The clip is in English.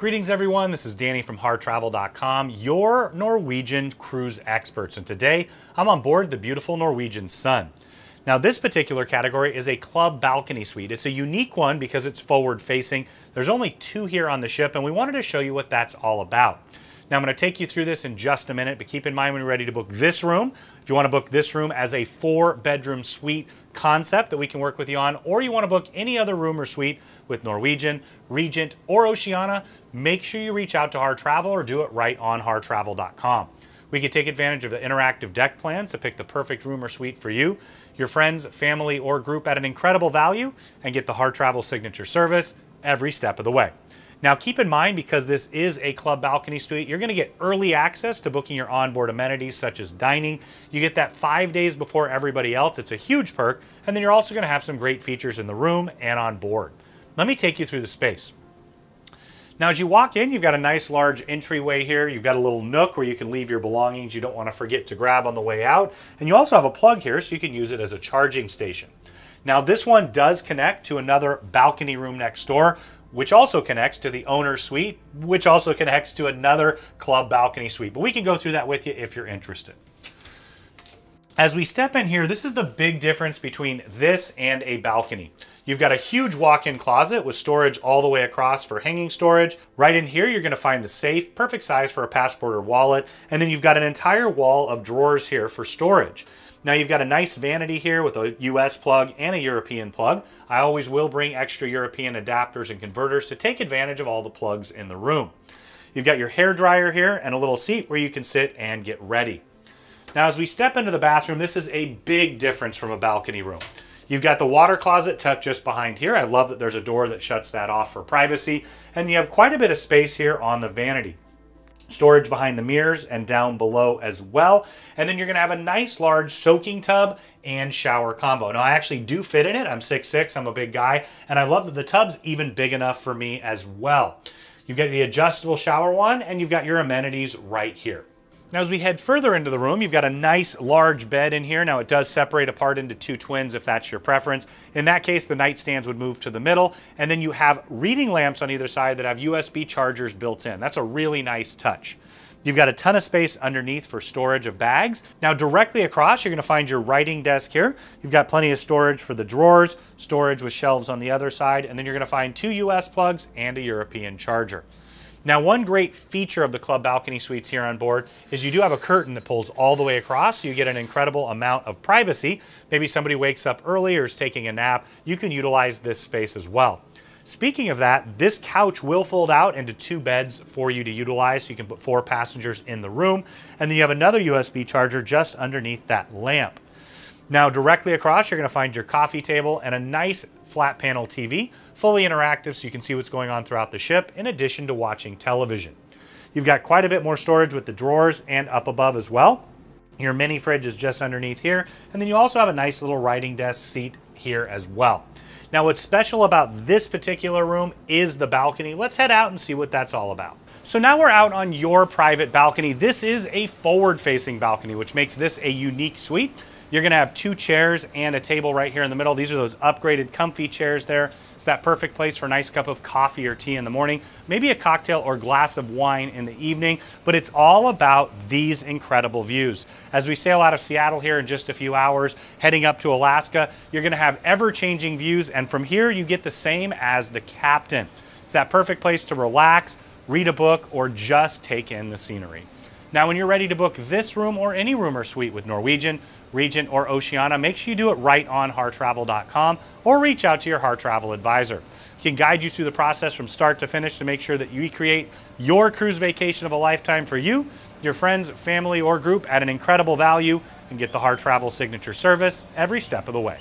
Greetings, everyone. This is Danny from harrtravel.com, your Norwegian cruise experts. And today I'm on board the beautiful Norwegian Sun. Now, this particular category is a club balcony suite. It's a unique one because it's forward facing. There's only two here on the ship, and we wanted to show you what that's all about. Now I'm going to take you through this in just a minute, but keep in mind when you're ready to book this room, if you want to book this room as a four bedroom suite concept that we can work with you on, or you want to book any other room or suite with Norwegian, Regent, or Oceania, make sure you reach out to Harr Travel or do it right on harrtravel.com. We can take advantage of the interactive deck plans to pick the perfect room or suite for you, your friends, family, or group at an incredible value and get the Harr Travel signature service every step of the way. Now keep in mind, because this is a club balcony suite, you're gonna get early access to booking your onboard amenities such as dining. You get that five days before everybody else. It's a huge perk. And then you're also gonna have some great features in the room and on board. Let me take you through the space. Now, as you walk in, you've got a nice large entryway here. You've got a little nook where you can leave your belongings you don't want to forget to grab on the way out. And you also have a plug here so you can use it as a charging station. Now, this one does connect to another balcony room next door, which also connects to the owner's suite, which also connects to another club balcony suite. But we can go through that with you if you're interested. As we step in here, this is the big difference between this and a balcony. You've got a huge walk-in closet with storage all the way across for hanging storage. Right in here, you're gonna find the safe, perfect size for a passport or wallet. And then you've got an entire wall of drawers here for storage. Now you've got a nice vanity here with a US plug and a European plug. I always will bring extra European adapters and converters to take advantage of all the plugs in the room. You've got your hair dryer here and a little seat where you can sit and get ready. Now as we step into the bathroom, this is a big difference from a balcony room. You've got the water closet tucked just behind here. I love that there's a door that shuts that off for privacy. And you have quite a bit of space here on the vanity storage behind the mirrors and down below as well. And then you're gonna have a nice large soaking tub and shower combo. Now I actually do fit in it. I'm 6'6", I'm a big guy, and I love that the tub's even big enough for me as well. You've got the adjustable shower one, and you've got your amenities right here. Now, as we head further into the room, you've got a nice large bed in here. Now, it does separate apart into two twins if that's your preference. In that case, the nightstands would move to the middle, and then you have reading lamps on either side that have USB chargers built in. That's a really nice touch. You've got a ton of space underneath for storage of bags. Now directly across, you're gonna find your writing desk here. You've got plenty of storage for the drawers, storage with shelves on the other side, and then you're gonna find two US plugs and a European charger. Now, one great feature of the Club Balcony Suites here on board is you do have a curtain that pulls all the way across, so you get an incredible amount of privacy. Maybe somebody wakes up early or is taking a nap, you can utilize this space as well. Speaking of that, this couch will fold out into two beds for you to utilize, so you can put four passengers in the room, and then you have another USB charger just underneath that lamp. Now directly across, you're gonna find your coffee table and a nice flat panel TV, fully interactive so you can see what's going on throughout the ship in addition to watching television. You've got quite a bit more storage with the drawers and up above as well. Your mini fridge is just underneath here. And then you also have a nice little writing desk seat here as well. Now what's special about this particular room is the balcony. Let's head out and see what that's all about. So now we're out on your private balcony. This is a forward-facing balcony, which makes this a unique suite. You're gonna have two chairs and a table right here in the middle. These are those upgraded comfy chairs there. It's that perfect place for a nice cup of coffee or tea in the morning, maybe a cocktail or glass of wine in the evening, but it's all about these incredible views. As we sail out of Seattle here in just a few hours, heading up to Alaska, you're gonna have ever-changing views, and from here you get the same as the captain. It's that perfect place to relax, read a book, or just take in the scenery. Now, when you're ready to book this room or any room or suite with Norwegian, Regent, or Oceania, make sure you do it right on harrtravel.com or reach out to your Harr Travel advisor. He can guide you through the process from start to finish to make sure that you create your cruise vacation of a lifetime for you, your friends, family, or group at an incredible value and get the Harr Travel signature service every step of the way.